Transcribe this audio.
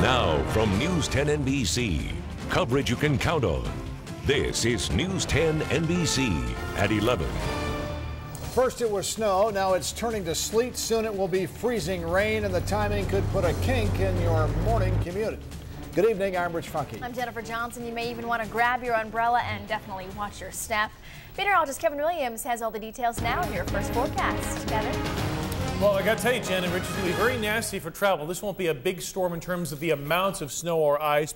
Now, from News 10 NBC, coverage you can count on. This is News 10 NBC at 11. First it was snow, now it's turning to sleet. Soon it will be freezing rain, and the timing could put a kink in your morning commute. Good evening, I'm Rich Funke. I'm Jennifer Johnson. You may even want to grab your umbrella and definitely watch your step. Meteorologist Kevin Williams has all the details now in your first forecast. Kevin? Well, I got to tell you, Jen and Rich, it's going to be very nasty for travel. This won't be a big storm in terms of the amounts of snow or ice,